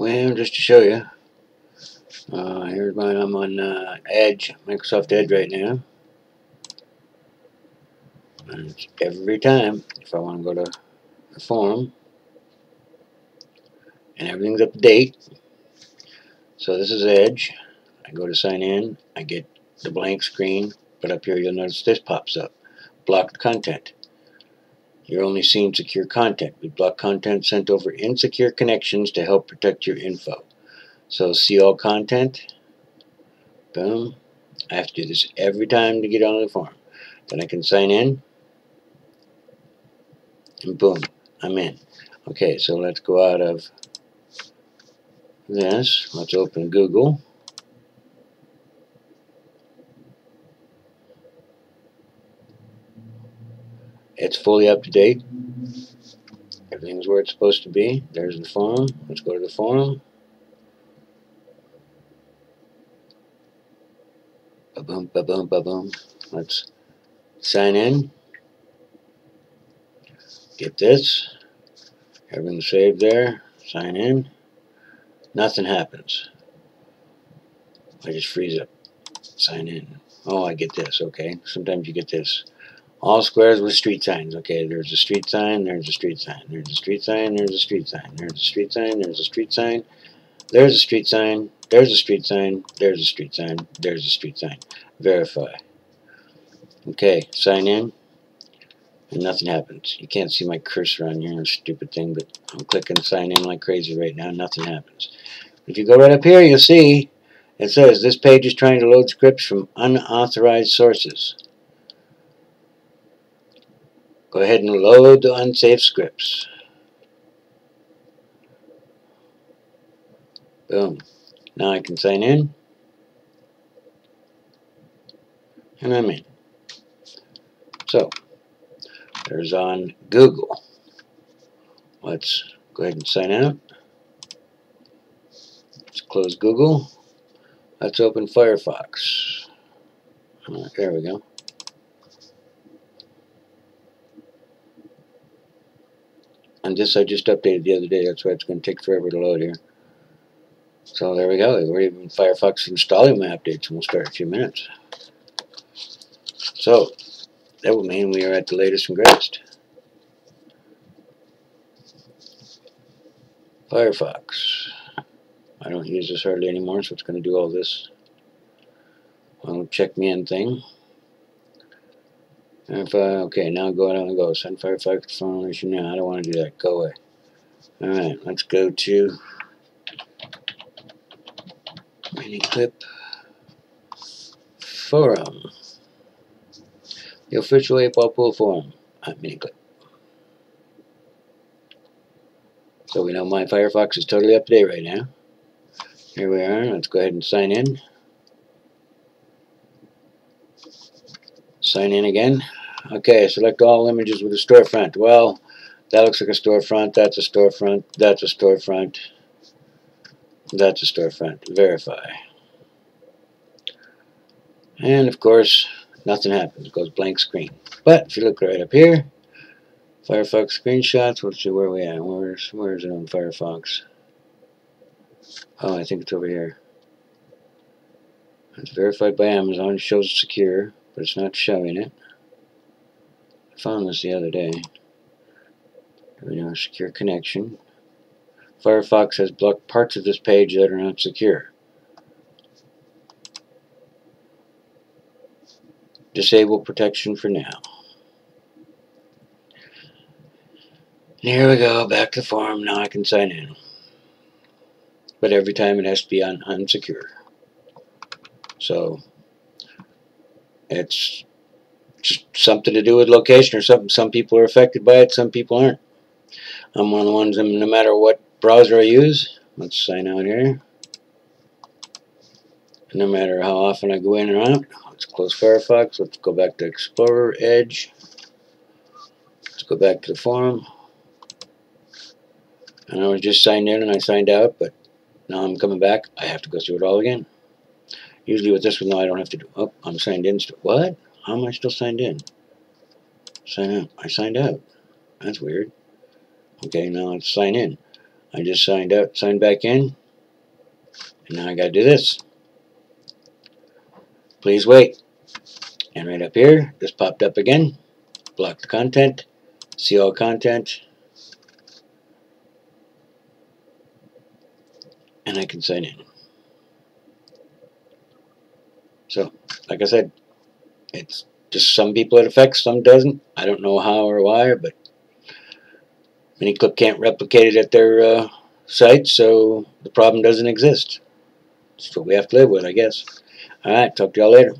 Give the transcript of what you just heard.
Well, just to show you, uh, here's mine. I'm on uh, Edge, Microsoft Edge right now. And every time, if I want to go to the forum, and everything's up to date. So this is Edge. I go to sign in. I get the blank screen, but up here you'll notice this pops up. Blocked content. You're only seeing secure content. We block content sent over insecure connections to help protect your info. So see all content. Boom. I have to do this every time to get on the forum. Then I can sign in. And boom, I'm in. Okay, so let's go out of this. Let's open Google. It's fully up to date. Everything's where it's supposed to be. There's the forum. Let's go to the forum. Ba boom, ba boom, ba boom. Let's sign in. Get this. Everything's saved there. Sign in. Nothing happens. I just freeze up. Sign in. Oh, I get this. Okay. Sometimes you get this. All squares with street signs. Okay, there's a street sign, there's a street sign, there's a street sign, there's a street sign, there's a street sign, there's a street sign, there's a street sign, there's a street sign, there's a street sign, there's a street sign. Verify. Okay, sign in, and nothing happens. You can't see my cursor on here, stupid thing, but I'm clicking sign in like crazy right now, nothing happens. If you go right up here, you'll see it says this page is trying to load scripts from unauthorized sources. Go ahead and load the unsafe scripts. Boom. Now I can sign in. And I'm in. So, there's on Google. Let's go ahead and sign out. Let's close Google. Let's open Firefox. Right, there we go. And this I just updated the other day, that's why it's going to take forever to load here. So there we go, we're even Firefox installing my updates and we'll start in a few minutes. So, that will mean we are at the latest and greatest. Firefox. I don't use this hardly anymore, so it's going to do all this well, check me in thing. If okay, now go ahead and go. Firefox phone issue now. I don't want to do that. Go away. Alright, let's go to Miniclip Forum. The official 8-Ball Forum at Miniclip. So we know my Firefox is totally up to date right now. Here we are. Let's go ahead and sign in. Sign in again. Okay, select all images with a storefront. Well, that looks like a storefront. That's a storefront. That's a storefront. That's a storefront. Verify. And of course, nothing happens. It goes blank screen. But if you look right up here, Firefox screenshots. Let's see where we at. Where's where's it on Firefox? Oh, I think it's over here. It's verified by Amazon. It shows secure, but it's not showing it found this the other day. We know secure connection. Firefox has blocked parts of this page that are not secure. Disable protection for now. And here we go, back to the forum. Now I can sign in. But every time it has to be on unsecure. So, it's something to do with location or something. Some people are affected by it, some people aren't. I'm one of the ones, that no matter what browser I use, let's sign out here. No matter how often I go in or out, let's close Firefox, let's go back to Explorer, Edge. Let's go back to the forum. And I was just signed in and I signed out, but now I'm coming back. I have to go through it all again. Usually with this one, no, I don't have to do. Oh, I'm signed in. What? How am I still signed in? Sign out. I signed out. That's weird. Okay, now let's sign in. I just signed out, signed back in. And now I gotta do this. Please wait. And right up here, this popped up again. Block the content. See all content. And I can sign in. So, like I said, it's just some people it affects, some doesn't. I don't know how or why, but Miniclip can't replicate it at their uh, site, so the problem doesn't exist. That's what we have to live with, I guess. Alright, talk to y'all later.